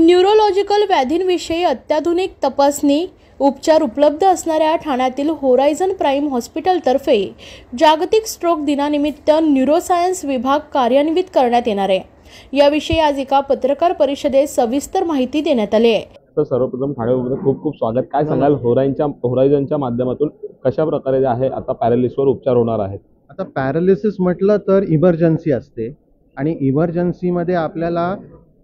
Neurological व्याधींविषयी अत्याधुनिक तपासणी उपचार उपलब्ध असणाऱ्या ठाण्यातील होरायझन प्राईम हॉस्पिटलतर्फे जागतिक स्ट्रोक दिनानिमित्त न्यूरोसायन्स विभाग कार्यान्वित करण्यात येणार आहे. याविषयी आज एका पत्रकार परिषदेत सविस्तर माहिती देण्यात आली आहे. तर सर्वप्रथम ठाण्यामध्ये खूप खूप स्वागत. काय सांगाल? होराईनच्या होरायझनच्या माध्यमातून कशा प्रकारे जे आहे आता पॅरालिसवर उपचार होणार आहेत? आता पॅरालिसिस म्हटलं तर इमर्जन्सी असते. आणि इमर्जन्सीमध्ये आपल्याला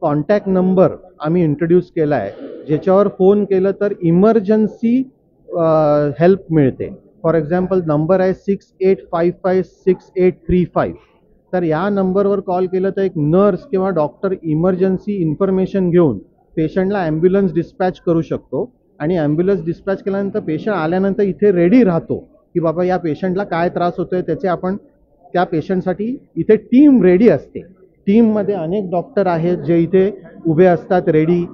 कॉन्टॅक्ट नंबर आम्ही इंट्रोड्यूस केला आहे. ज्याच्यावर फोन केलं तर इमर्जन्सी हेल्प मिळते. फॉर एक्झाम्पल नंबर आहे six eight five five six eight three five तर या नंबरवर कॉल केलं तर एक नर्स किंवा डॉक्टर इमर्जन्सी इन्फॉर्मेशन घेऊन पेशंटला ॲम्ब्युलन्स डिस्पॅच करू शकतो. आणि ॲम्ब्युलन्स डिस्पॅच केल्यानंतर पेशंट आल्यानंतर इथे रेडी राहतो की बाबा या पेशंटला काय त्रास होतोय त्याचे आपण त्या पेशंटसाठी इथे टीम रेडी असते. टीममध्ये अनेक डॉक्टर आहेत जे इथे उभे असतात रेडी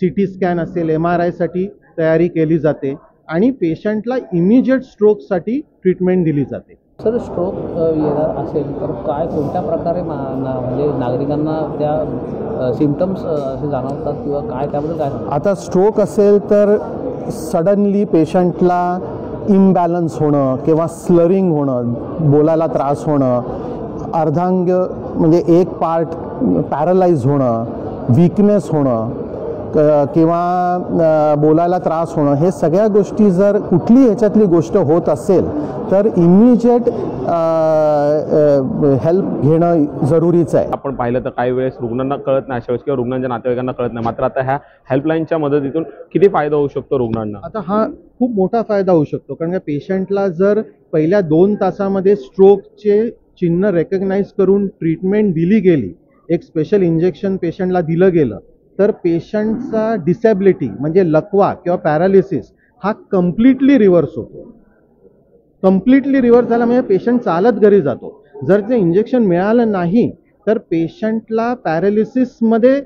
सी टी स्कॅन असेल एम आर आयसाठी तयारी केली जाते आणि पेशंटला इमिजिएट स्ट्रोकसाठी ट्रीटमेंट दिली जाते सर स्ट्रोक येणार असेल तर काय कोणत्या प्रकारे मा ना म्हणजे नागरिकांना त्या सिमटम्स असे जाणवतात किंवा काय त्याबद्दल काय? आता स्ट्रोक असेल तर सडनली पेशंटला इम्बॅलन्स होणं किंवा स्लरिंग होणं बोलायला त्रास होणं अर्धांग म्हणजे एक पार्ट पॅरलाइज होणं विकनेस होणं किंवा बोलायला त्रास होणं हे सगळ्या गोष्टी जर कुठली ह्याच्यातली गोष्ट होत असेल तर इमिजिएट हेल्प घेणं जरुरीचं आहे. आपण पाहिलं तर काही वेळेस रुग्णांना कळत नाही अशा वेळेस किंवा रुग्णांच्या नातेवाईकांना कळत नाही. मात्र आता ह्या हेल्पलाईनच्या मदतीतून किती फायदा होऊ शकतो रुग्णांना? आता हा खूप मोठा फायदा होऊ शकतो. कारण का पेशंटला जर पहिल्या दोन तासामध्ये स्ट्रोकचे चिन्ह रेकग्नाईज करून ट्रीटमेंट दिली गेली. एक स्पेशल इंजेक्शन पेशंटला दिलं गेलं. तर पेशंटचा डिसॅबिलिटी म्हणजे लकवा किंवा पॅरालिसिस हा कम्प्लिटली रिव्हर्स होतो. कम्प्लिटली रिव्हर्स झाला म्हणजे पेशंट चालत घरी जातो. जर ते इंजेक्शन मिळालं नाही तर पेशंटला पॅरालिसिसमध्ये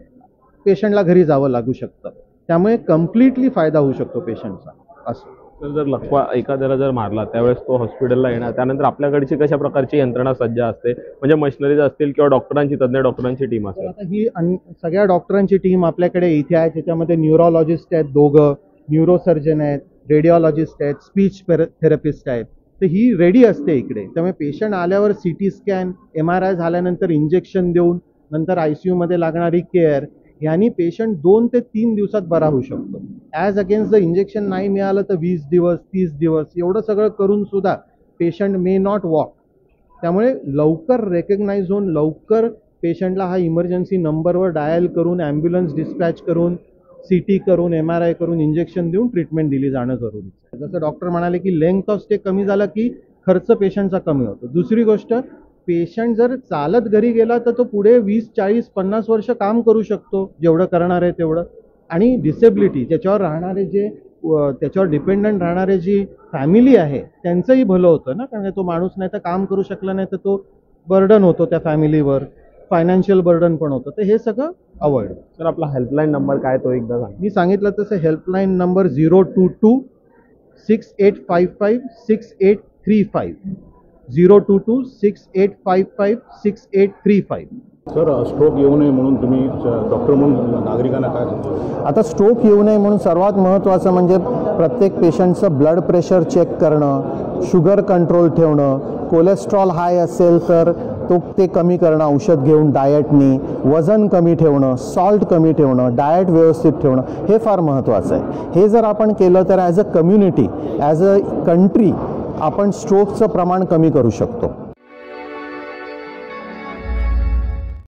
पेशंटला घरी जावं लागू शकतं. त्यामुळे कम्प्लिटली फायदा होऊ शकतो पेशंटचा असं. तर जर लकवा एखाद्याला जर मारला त्यावेळेस तो हॉस्पिटलला येणार. त्यानंतर आपल्याकडची कशा प्रकारची यंत्रणा सज्ज असते? म्हणजे मशिनरीज असतील किंवा डॉक्टरांची तज्ज्ञ डॉक्टरांची टीम असेल. आता ही अन- सगळ्या डॉक्टरांची टीम आपल्याकडे इथे आहे. त्याच्यामध्ये न्यूरोलॉजिस्ट आहेत दोघं न्यूरोसर्जन आहेत रेडिओलॉजिस्ट आहेत स्पीच थेरपिस्ट आहेत. तर ही रेडी असते इकडे. त्यामुळे पेशंट आल्यावर C T scan M R I झाल्यानंतर इंजेक्शन देऊन नंतर आय सी यूमध्ये लागणारी केअर यांनी पेशंट दोन ते तीन दिवसात बरा होऊ शकतो. ॲज अगेन्स्ट द इंजेक्शन नाही मिळालं तर वीस दिवस तीस दिवस एवढं सगळं करून सुद्धा पेशंट मे नॉट वॉक त्यामुळे लवकर रेकग्नाईज होऊन लवकर पेशंटला हा इमर्जन्सी नंबरवर डायल करून ॲम्ब्युलन्स डिस्पॅच करून सी टी करून एम आर आय करून इंजेक्शन देऊन ट्रीटमेंट दिली जाणं जरुरीचं आहे. जसं डॉक्टर म्हणाले की लेंथ ऑफ स्टे कमी झाला की खर्च पेशंटचा कमी होतो. दुसरी गोष्ट पेशंट जर चालत घरी गेला तर तो पुढे वीस चाळीस पन्नास वर्ष काम करू शकतो. जेवढं करणार आहे तेवढं. आणि डिसेबिलिटी त्याच्यावर राहणारे जे त्याच्यावर डिपेंडंट राहणारे जी फॅमिली आहे त्यांचंही भलं होतं ना? कारण तो माणूस नाही तर काम करू शकला नाही तर तो बर्डन होतो त्या फॅमिलीवर फायनान्शियल बर्डन पण होतं. तर हे सगळं अवॉइड तर आपला हेल्पलाईन नंबर काय तो एकदा सांग. मी सांगितलं तसं helpline number zero two two six eight five five six eight three five zero two two six eight five five six eight three five sir stroke येऊ नये म्हणून तुम्ही डॉक्टर म्हणून नागरिकांना काय सांगता? आता स्ट्रोक येऊ नये म्हणून सर्वात महत्त्वाचं म्हणजे प्रत्येक पेशंटचं ब्लड प्रेशर चेक करणं शुगर कंट्रोल ठेवणं कोलेस्ट्रॉल हाय असेल तर तो ते कमी करणं औषध घेऊन डाएटनी वजन कमी ठेवणं सॉल्ट कमी ठेवणं डाएट व्यवस्थित ठेवणं हे फार महत्त्वाचं आहे. हे जर आपण केलं तर as a community as a country आपण स्ट्रोकचं प्रमाण कमी करू शकतो.